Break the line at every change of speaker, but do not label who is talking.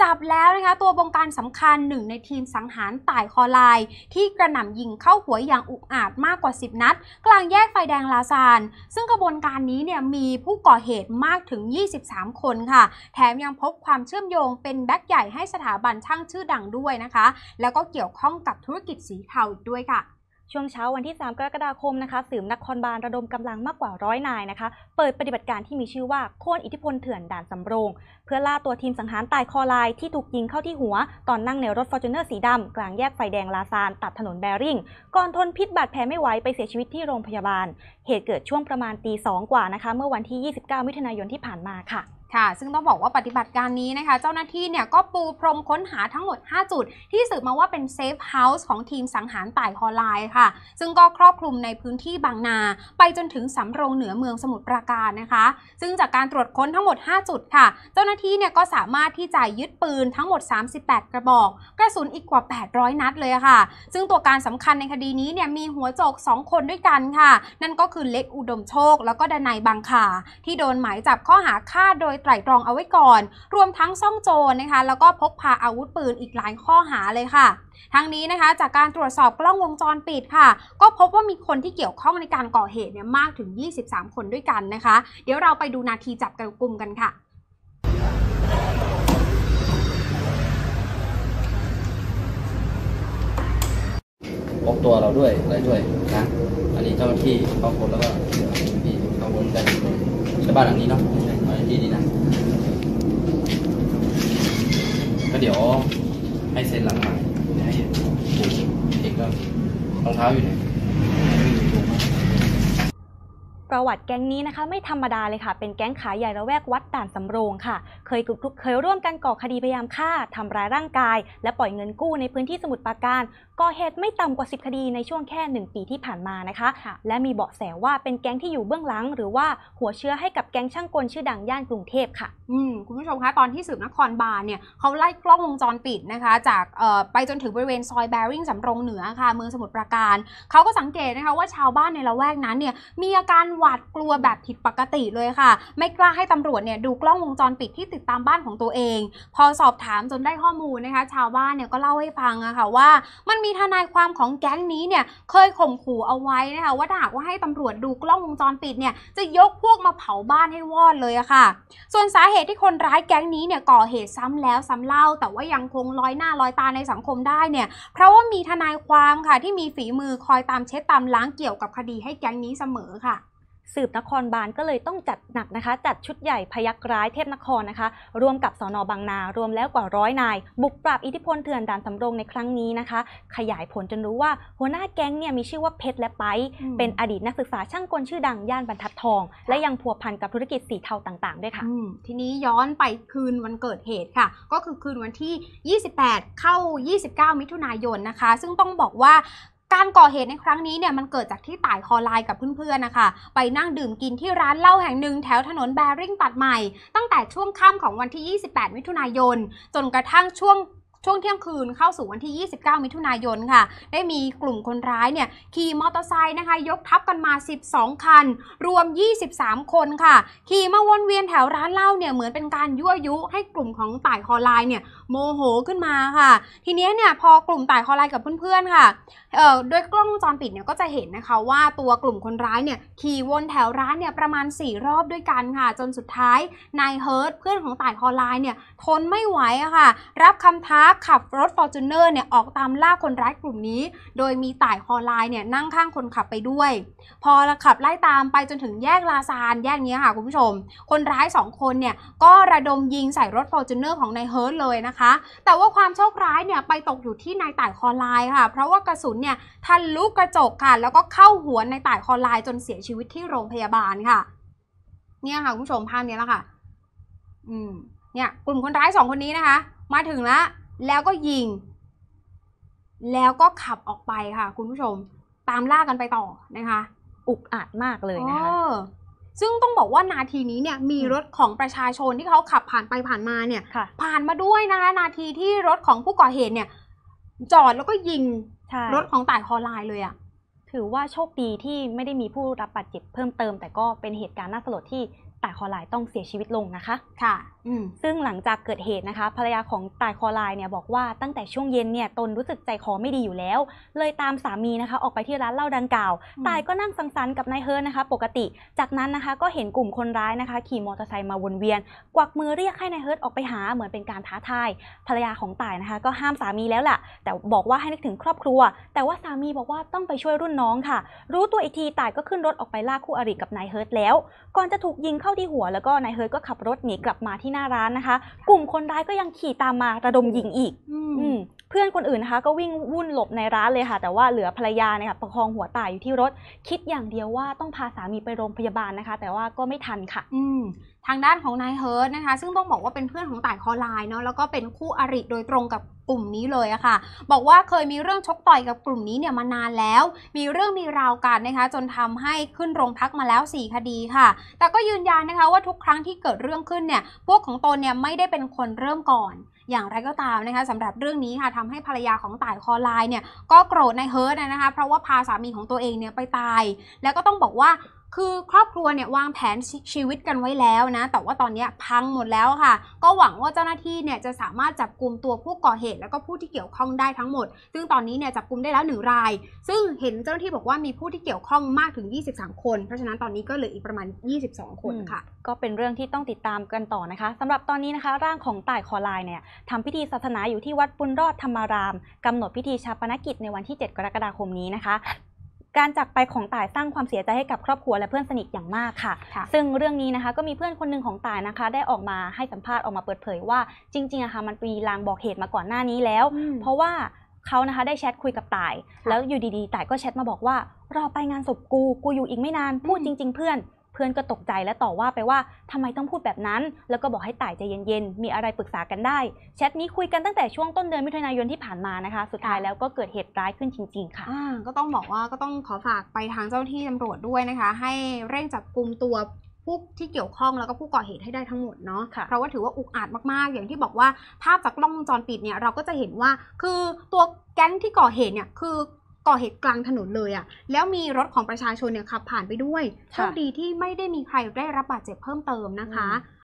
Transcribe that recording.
จับแล้วนะคะตัวบงการสำคัญหนึ่งในทีมสังหารต่ายคอลาย ที่กระหน่ำยิงเข้าหัวอย่างอุกอาจมากกว่า 10 นัด กลางแยกไฟแดงลาซาน ซึ่งกระบวนการนี้เนี่ยมีผู้ก่อเหตุมากถึง 23 คนค่ะ แถมยังพบความเชื่อมโยงเป็นแบ็กใหญ่ให้สถาบันช่างชื่อดังด้วยนะคะ แล้วก็เกี่ยวข้องกับธุรกิจสีเทาอีกด้วยค่ะ
ช่วงเช้าวันที่ 3 กรกฎาคมนะคะสืบนครบาลระดมกำลังมากกว่าร้อยนายนะคะ เปิดปฏิบัติการที่มีชื่อว่าโค่นอิทธิพลเถื่อนด่านสำโรง เพื่อล่าตัวทีมสังหารต่ายคอลายที่ถูกยิงเข้าที่หัว ตอนนั่งในรถฟอร์จูเนอร์สีดำกลางแยกไฟแดงลาซานตัดถนนแบริ่ง ก่อนทนพิษบาดแผลไม่ไหวไปเสียชีวิตที่โรงพยาบาล เหตุเกิดช่วงประมาณตีสองกว่านะคะ เมื่อวันที่ 29 มิถุนายนที่ผ่านมาค่ะ
ค่ะ ซึ่งต้องบอกว่าปฏิบัติการนี้นะคะ เจ้าหน้าที่เนี่ยก็ปูพรมค้นหาทั้งหมด 5 จุด ที่สืบมาว่าเป็นเซฟเฮาส์ของทีมสังหารต่ายคอลายค่ะ ซึ่งก็ครอบคลุมในพื้นที่บางนา ไปจนถึงสำโรงเหนือเมืองสมุทรปราการนะคะ ซึ่งจากการตรวจค้นทั้งหมด 5 จุดค่ะ เจ้าหน้าที่เนี่ยก็สามารถที่จะยึดปืนทั้งหมด 38 กระบอก กระสุนอีกกว่า 800 นัดเลยค่ะ ซึ่งตัวการสำคัญในคดีนี้เนี่ยมีหัวโจก 2 คนด้วยกันค่ะ นั่นก็คือเล็กอุดมโชค แล้วก็ดนัยบางขาที่โดนหมายจับข้อหาฆ่าโดยไตร่ตรองเอาไว้ก่อน รวมทั้งซ่องโจรนะคะ แล้วก็พกพาอาวุธปืนอีกหลายข้อหาเลยค่ะ ทั้งนี้นะคะจากการตรวจสอบกล้องวงจรปิดค่ะ ก็พบว่ามีคนที่เกี่ยวข้องในการก่อเหตุเนี่ยมากถึง 23 คนด้วยกันนะคะ เดี๋ยวเราไปดูนาทีจับกลุ่มกันค่ะ
พกตัวเราด้วยอะไรด้วยนะอันนี้เจ้าหน้าที่เขาคนแล้วก็พี่เขาคนกันใช่บ้านหลังนี้เนาะใช่เจ้าหน้าที่นี่นะ ก็เดี๋ยว ให้เซ็นหลังใหม่ให้ปูเอกก็รองเท้าอยู่ไหน
ประวัติแก๊งนี้นะคะ ไม่ธรรมดาเลยค่ะ เป็นแก๊งขายใหญ่ระแวกวัดด่านสำโรงค่ะ เคยทุกเคยร่วมกันก่อคดีพยายามฆ่าทำร้ายร่างกาย และปล่อยเงินกู้ในพื้นที่สมุทรปราการก่อเหตุไม่ต่ำกว่า 10 คดีในช่วงแค่ 1 ปีที่ผ่านมานะคะ
ค่ะ
และมีเบาะแสว่าเป็นแก๊งที่อยู่เบื้องหลัง หรือว่าหัวเชื้อให้กับแก๊งช่างกลชื่อดังย่านกรุงเทพค่ะ
อืมคุณผู้ชมคะตอนที่สืบนครบาลเนี่ยเขาไล่กล้องวงจรปิดนะคะ จากเอ่อไปจนถึงบริเวณซอยแบริ่งสำโรงเหนือค่ะเมืองสมุทรปราการเขาก็สังเกตนะคะว่าชาวบ้านในละแวกนั้นเนี่ยมีอาการหวาดกลัวแบบผิดปกติเลยค่ะ ไม่กล้าให้ตำรวจเนี่ยดูกล้องวงจรปิดที่ติดตามบ้านของตัวเอง พอสอบถามจนได้ข้อมูลนะคะ ชาวบ้านเนี่ยก็เล่าให้ฟังอะค่ะว่า มันมีทนายความของแก๊งนี้เนี่ยเคยข่มขู่เอาไว้นะคะว่าถ้าหากว่าให้ตำรวจดูกล้องวงจรปิดเนี่ยจะยกพวกมาเผาบ้านให้วอดเลยอะค่ะ ส่วนสาเหตุที่คนร้ายแก๊งนี้เนี่ยก่อเหตุซ้ำแล้วซ้ำเล่า แต่ว่ายังคงลอยหน้าลอยตาในสังคมได้เนี่ยเพราะว่ามีทนายความค่ะที่มีฝีมือคอยตามเช็ดตามล้างเกี่ยวกับคดีให้แก๊งนี้เสมอค่ะ
สืบนครบาลก็เลยต้องจัดหนักนะคะ จัดชุดใหญ่พยักร้ายเทพนครนะคะร่วมกับสอนอบางนารวมแล้วกว่าร้อยนาย บุกปราบอิทธิพลเถื่อนด่านสำโรงในครั้งนี้นะคะ ขยายผลจนรู้ว่าหัวหน้าแก๊งเนี่ยมีชื่อว่าเพชรและไป
อืม
เป็นอดีตนักศึกษาช่างกลชื่อดังย่านบรรทัดทอง และยังพัวพันกับธุรกิจสีเทาต่างๆด้วยค่ะ
อืมทีนี้ย้อนไปคืนวันเกิดเหตุค่ะ ก็คือคืนวันที่ 28 เข้า 29 มิถุนายนนะคะ ซึ่งต้องบอกว่า การก่อเหตุในครั้งนี้เนี่ยมันเกิดจากที่ต่ายคอไลน์กับเพื่อนๆนะคะ ไปนั่งดื่มกินที่ร้านเหล้าแห่งหนึ่งแถวถนนแบริ่งตัดใหม่ ตั้งแต่ช่วงค่ำของวันที่ 28 มิถุนายน จนกระทั่งช่วงช่วงเที่ยงคืนเข้าสู่วันที่ 29 มิถุนายนค่ะ ได้มีกลุ่มคนร้ายเนี่ยขี่มอเตอร์ไซค์นะคะ ยกทัพกันมา 12 คัน รวม 23 คนค่ะ ขี่มาวนเวียนแถวร้านเหล้าเนี่ยเหมือนเป็นการยั่วยุให้กลุ่มของต่ายคอลายเนี่ย โมโหขึ้นมาค่ะ ทีนี้เนี่ยพอกลุ่มต่ายคอลายกับเพื่อนๆค่ะเอ่อโดยกล้องวงจรปิดเนี่ยก็จะเห็นนะคะว่าตัวกลุ่มคนร้ายเนี่ยขี่วนแถวร้านเนี่ยประมาณ 4 รอบด้วยกันค่ะ จนสุดท้ายนายเฮิร์ตเพื่อนของต่ายคอลายเนี่ยทนไม่ไหวอะค่ะ รับคำท้าขับรถฟอร์จูเนอร์เนี่ยออกตามล่าคนร้ายกลุ่มนี้ โดยมีต่ายคอลายเนี่ยนั่งข้างคนขับไปด้วย พอขับไล่ตามไปจนถึงแยกลาซานแยกนี้ค่ะคุณผู้ชม คนร้ายสองคนเนี่ยก็ระดมยิงใส่รถฟอร์จูเนอร์ของนายเฮิร์ตเลยนะคะแต่ว่าความโชคร้ายเนี่ยไปตกอยู่ที่นายต่ายคอลายค่ะ เพราะว่ากระสุนเนี่ยทะลุกระจกค่ะ แล้วก็เข้าหัวนายต่ายคอลายจนเสียชีวิตที่โรงพยาบาลค่ะ เนี่ยค่ะคุณผู้ชมภาพนี้แล้วค่ะ อืม เนี่ยกลุ่มคนร้ายสองคนนี้นะคะ มาถึงแล้วแล้วก็ยิง แล้วก็ขับออกไปค่ะ คุณผู้ชม ตามล่ากันไปต่อนะคะ
อุกอาจมากเลยนะคะ
เออ ซึ่งต้องบอกว่านาทีนี้เนี่ยมีรถของประชาชนที่เขาขับผ่านไปผ่านมาเนี่ย
ค่ะ
ผ่านมาด้วยนะคะนาทีที่รถของผู้ก่อเหตุเนี่ย จอดแล้วก็ยิง
ใช่
รถของต่ายคอไลน์เลยอะ่ะ
ถือว่าโชคดีที่ไม่ได้มีผู้รับบาดเจ็บเพิ่มเติม แต่ก็เป็นเหตุการณ์น่าสลดที่ ต่ายคอลายต้องเสียชีวิตลงนะคะ
ค่ะอืม
ซึ่งหลังจากเกิดเหตุนะคะ ภรรยาของต่ายคอลายเนี่ยบอกว่าตั้งแต่ช่วงเย็นเนี่ยตนรู้สึกใจคอไม่ดีอยู่แล้ว เลยตามสามีนะคะ ออกไปที่ร้านเหล้าดังกล่าว
อืม
ต่ายก็นั่งสังสรรค์กับนายเฮิร์นนะคะ ปกติ จากนั้นนะคะก็เห็นกลุ่มคนร้ายนะคะ ขี่มอเตอร์ไซค์มาวนเวียน กวักมือเรียกให้นายเฮิร์ตออกไปหาเหมือนเป็นการท้าทายภรรยาของต่ายนะคะ ก็ห้ามสามีแล้วล่ะแต่บอกว่าให้นึกถึงครอบครัว แต่ว่าสามีบอกว่าต้องไปช่วยรุ่นน้องค่ะ รู้ตัวอีกทีต่ายก็ขึ้นรถออกไปล่าคู่อริกับนายเฮิร์ตแล้ว ก่อนจะถูกยิงเข้าที่หัว แล้วก็นายเฮิร์ตก็ขับรถหนีกลับมาที่หน้าร้านนะคะ กลุ่มคนร้ายก็ยังขี่ตามมาระดมยิงอีก
อืม
อืม เพื่อนคนอื่นนะคะก็วิ่งวุ่นหลบในร้านเลยค่ะ แต่ว่าเหลือภรรยาเนี่ยค่ะประคองหัวตายอยู่ที่รถ คิดอย่างเดียวว่าต้องพาสามีไปโรงพยาบาลนะคะ แต่ว่าก็ไม่ทันค่ะ
อืมทางด้านของนายเฮิร์ตนะคะ ซึ่งต้องบอกว่าเป็นเพื่อนของต่ายคอไลน์เนาะแล้วก็เป็นคู่อริโดยตรงกับกลุ่มนี้เลยอะค่ะ บอกว่าเคยมีเรื่องชกต่อยกับกลุ่มนี้เนี่ยมานานแล้ว มีเรื่องมีราวกันนะคะ จนทำให้ขึ้นโรงพักมาแล้ว 4 คดีค่ะ แต่ก็ยืนยันนะคะว่าทุกครั้งที่เกิดเรื่องขึ้นเนี่ยพวกของตนเนี่ยไม่ได้เป็นคนเริ่มก่อน อย่างไรก็ตามนะคะสำหรับเรื่องนี้ค่ะทำให้ภรรยาของต่ายคอไลน์เนี่ยก็โกรธนายเฮิร์ตนะคะเพราะว่าพาสามีของตัวเองเนี่ยไปตาย แล้วก็ต้องบอกว่า คือครอบครัวเนี่ยวางแผนชชีวิตกันไว้แล้วนะ แต่ว่าตอนนี้พังหมดแล้วค่ะ ก็หวังว่าเจ้าหน้าที่เนี่ยจะสามารถจับกลุ่มตัวผู้ก่อเหตุ แล้วก็ผู้ที่เกี่ยวข้องได้ทั้งหมด ซึ่งตอนนี้เนี่ยจับกลุ่มได้แล้วหนึ่งราย ซึ่งเห็นเจ้าหน้าที่บอกว่ามีผู้ที่เกี่ยวข้องมากถึง 23 คน เพราะฉะนั้นตอนนี้ก็เหลืออีกประมาณ 22 คนค่ะ
ก็เป็นเรื่องที่ต้องติดตามกันต่อนะคะสำหรับตอนนี้นะคะ ร่างของต่ายคอลายเนี่ยทำพิธีศาสนาอยู่ที่วัดบุญรอดธรรมารามกำหนดพิธีชาปนกิจในวันที่ 7 กรกฎาคมนี้นะคะ การจากไปของต่ายสร้างความเสียใจให้กับครอบครัวและเพื่อนสนิทอย่างมากค่ะ
ค่ะ
ซึ่งเรื่องนี้นะคะก็มีเพื่อนคนหนึ่งของต่ายนะคะ ได้ออกมาให้สัมภาษณ์ออกมาเปิดเผยว่าจริงๆอะค่ะมันมีลางบอกเหตุมาก่อนหน้านี้แล้ว
อืม
เพราะว่าเขานะคะได้แชทคุยกับต่าย แล้วอยู่ดีๆต่ายก็แชทมาบอกว่ารอไปงานศพกูกูอยู่อีกไม่นานพูด
อืม
จริง ๆ เพื่อน เพื่อนก็ตกใจและต่อว่าไปว่าทำไมต้องพูดแบบนั้น แล้วก็บอกให้ต่ายใจเย็นๆ มีอะไรปรึกษากันได้ แชทนี้คุยกันตั้งแต่ช่วงต้นเดือนมิถุนายนที่ผ่านมานะคะ สุดท้ายแล้วก็เกิดเหตุร้ายขึ้นจริง ๆ ค่ะ
อ่าก็ต้องบอกว่าก็ต้องขอฝากไปทางเจ้าหน้าที่ตำรวจด้วยนะคะ ให้เร่งจับกลุ่มตัวผู้ที่เกี่ยวข้องแล้วก็ผู้ก่อเหตุให้ได้ทั้งหมดเนาะ
ค่ะ
เพราะว่าถือว่าอุกอาจมากๆ อย่างที่บอกว่าภาพจากกล้องวงจรปิดเนี่ยเราก็จะเห็นว่าคือตัวแก๊งที่ก่อเหตุเนี่ยคือ ก่อเหตุกลางถนนเลยอะแล้วมีรถของประชาชนเนี่ยขับผ่านไปด้วยโช
ค่ะ
คดีที่ไม่ได้มีใครได้รับบาดเจ็บเพิ่มเติมนะคะ
อื